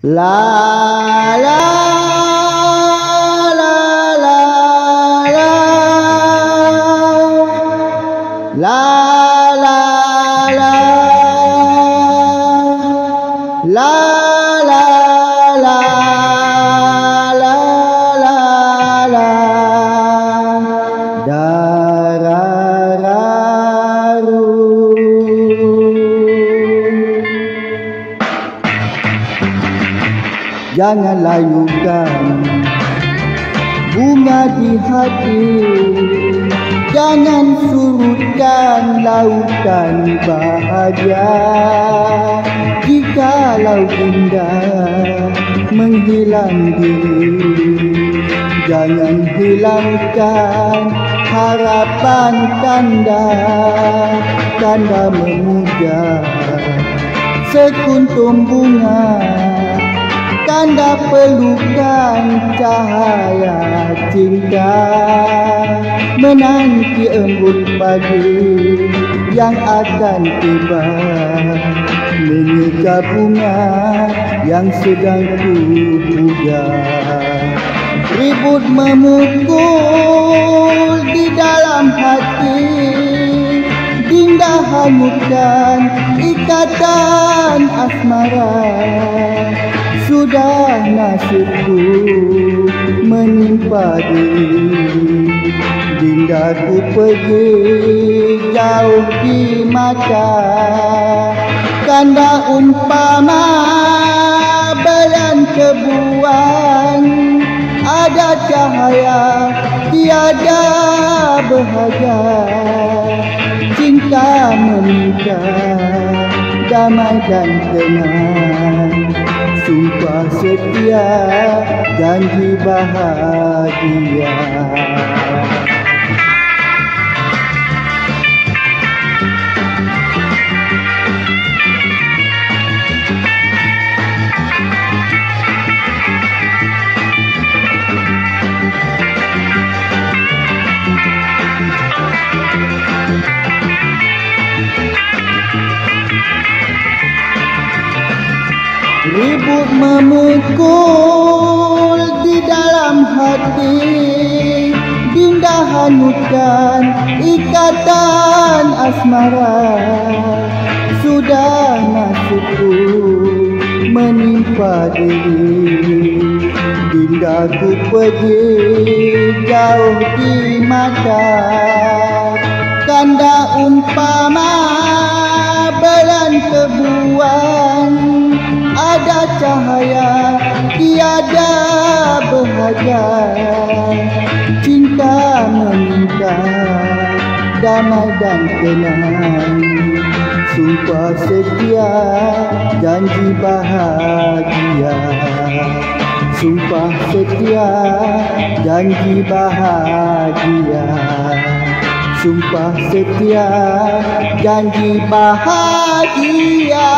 啦啦啦啦啦，啦啦啦啦。Jangan layukan bunga di hati. Jangan surutkan lautan bahagia. Jikalau indah menghilang diri Jangan hilangkan harapan tanda. Tanda memuja sekuntum bunga Tanda pelukan cahaya cinta Menanti embun pagi yang akan tiba. Menyeka bunga yang sedang ku puja. Ribut memukul di dalam hati Dinda hanyutkan ikatan asmara Sudah nasibku menimpa diri. Dinda ku pergi jauh di mata. Kanda umpama belan kebuan. Ada cahaya tiada bahagia Cinta menikah damai dan tenang setia janji bahagia Ribut memukul di dalam hati Dinda hanyutkan ikatan asmara. Sudah nasibku menimpa diri Dinda ku pergi jauh di mata cahaya tiada bahagia cinta meningkat damai dan tenang. Sumpah setia janji bahagia. Sumpah setia janji bahagia. Sumpah setia janji bahagia